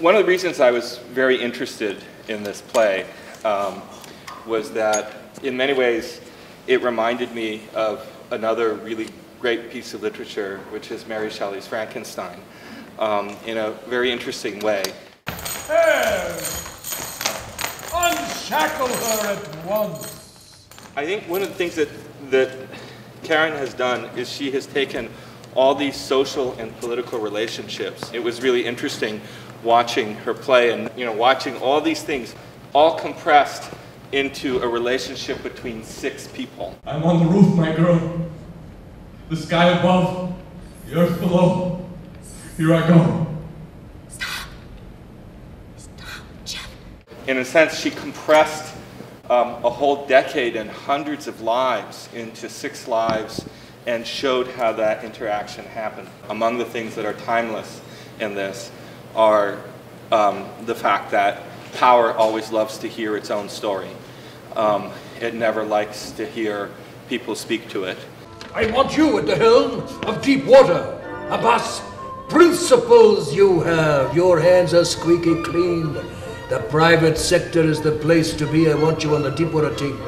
One of the reasons I was very interested in this play um, was that, in many ways, it reminded me of another really great piece of literature, which is Mary Shelley's Frankenstein, um, in a very interesting way. Hey! Unshackle her at once! I think one of the things that, that Karen has done is she has taken all these social and political relationships. It was really interesting watching her play and you know watching all these things all compressed into a relationship between six people. I'm on the roof, my girl. The sky above, the earth below. Here I go. Stop. Stop, Jeff. In a sense, she compressed um, a whole decade and hundreds of lives into six lives and showed how that interaction happened. Among the things that are timeless in this are um, the fact that power always loves to hear its own story. Um, it never likes to hear people speak to it. I want you at the helm of Deepwater. Abbas, principles you have. Your hands are squeaky clean. The private sector is the place to be. I want you on the Deepwater team.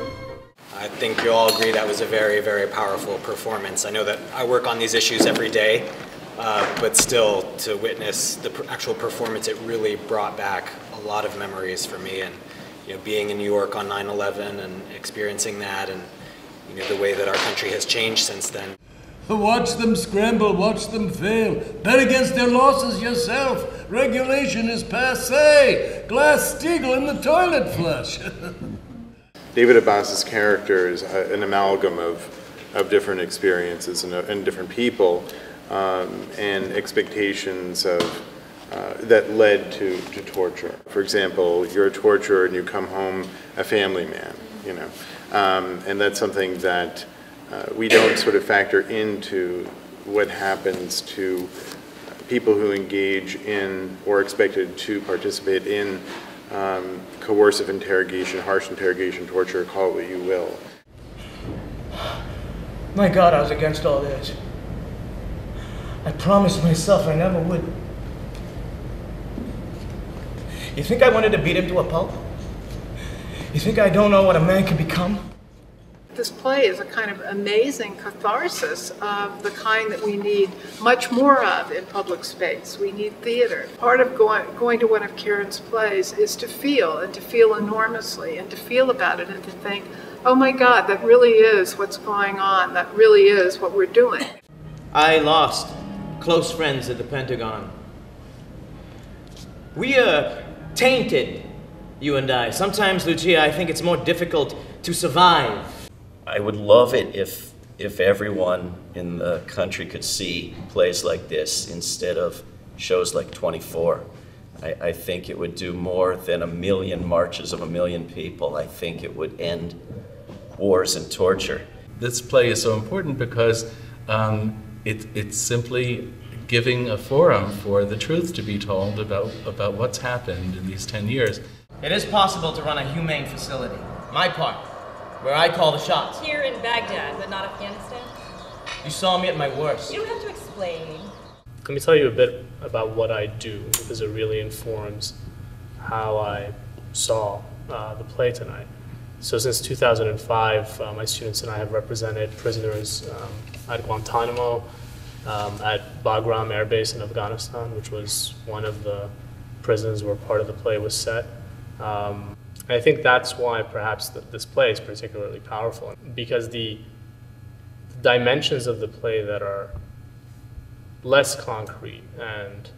I think you'll all agree that was a very, very powerful performance. I know that I work on these issues every day, uh, but still, to witness the actual performance, it really brought back a lot of memories for me. And you know, being in New York on 9/11 and experiencing that, and you know, the way that our country has changed since then. Watch them scramble, watch them fail. Bet against their losses yourself. Regulation is passe. Glass Steagall in the toilet flush. David Abbas's character is an amalgam of, of different experiences and, and different people um, and expectations of uh, that led to, to torture. For example, you're a torturer and you come home a family man, you know, um, and that's something that uh, we don't sort of factor into what happens to people who engage in or expected to participate in um, coercive interrogation, harsh interrogation, torture, call it what you will. My God, I was against all this. I promised myself I never would. You think I wanted to beat him to a pulp? You think I don't know what a man can become? This play is a kind of amazing catharsis of the kind that we need much more of in public space. We need theater. Part of going, going to one of Karen's plays is to feel, and to feel enormously, and to feel about it, and to think, oh my God, that really is what's going on. That really is what we're doing. I lost close friends at the Pentagon. We are tainted, you and I. Sometimes, Lucia, I think it's more difficult to survive I would love it if if everyone in the country could see plays like this instead of shows like 24. I, I, think it would do more than a million marches of a million people. I think it would end wars and torture. This play is so important because um, it, it's simply giving a forum for the truth to be told about, about what's happened in these 10 years. It is possible to run a humane facility. My part where I call the shots. Here in Baghdad, but not Afghanistan? You saw me at my worst. You don't have to explain. Let me tell you a bit about what I do because it really informs how I saw uh, the play tonight. So since 2005, uh, my students and I have represented prisoners um, at Guantanamo, um, at Bagram Air Base in Afghanistan, which was one of the prisons where part of the play was set. Um, I think that's why perhaps this play is particularly powerful because the, the dimensions of the play that are less concrete and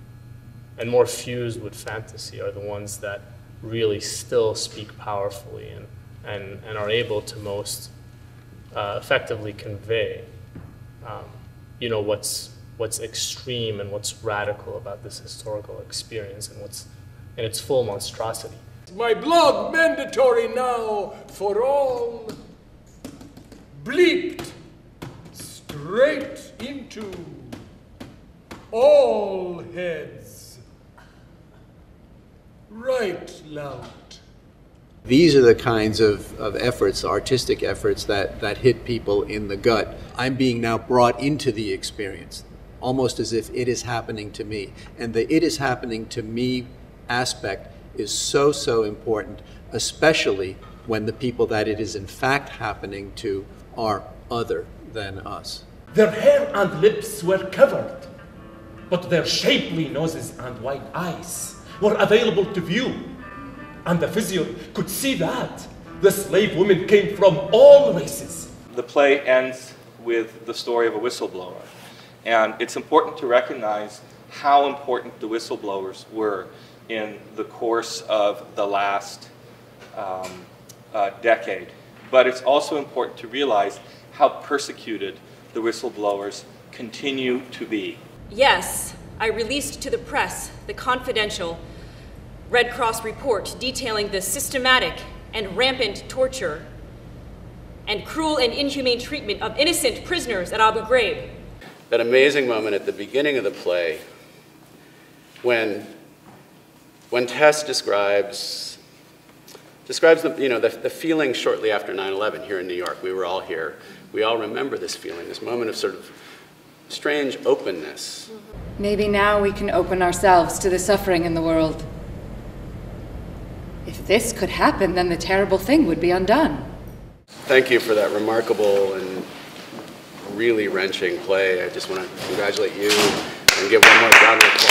and more fused with fantasy are the ones that really still speak powerfully and and, and are able to most uh, effectively convey um, you know what's what's extreme and what's radical about this historical experience and what's in its full monstrosity my blood mandatory now for all. Bleeped straight into all heads. Right loud. These are the kinds of, of efforts, artistic efforts, that, that hit people in the gut. I'm being now brought into the experience, almost as if it is happening to me. And the it is happening to me aspect is so, so important, especially when the people that it is in fact happening to are other than us. Their hair and lips were covered, but their shapely noses and white eyes were available to view. And the physio could see that. The slave women came from all races. The play ends with the story of a whistleblower. And it's important to recognize how important the whistleblowers were in the course of the last um, uh, decade. But it's also important to realize how persecuted the whistleblowers continue to be. Yes, I released to the press the confidential Red Cross report detailing the systematic and rampant torture and cruel and inhumane treatment of innocent prisoners at Abu Ghraib. That amazing moment at the beginning of the play when, when Tess describes, describes the, you know, the, the feeling shortly after 9-11 here in New York. We were all here. We all remember this feeling, this moment of sort of strange openness. Maybe now we can open ourselves to the suffering in the world. If this could happen, then the terrible thing would be undone. Thank you for that remarkable and really wrenching play. I just want to congratulate you and give one more round of applause.